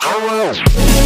Oh, well.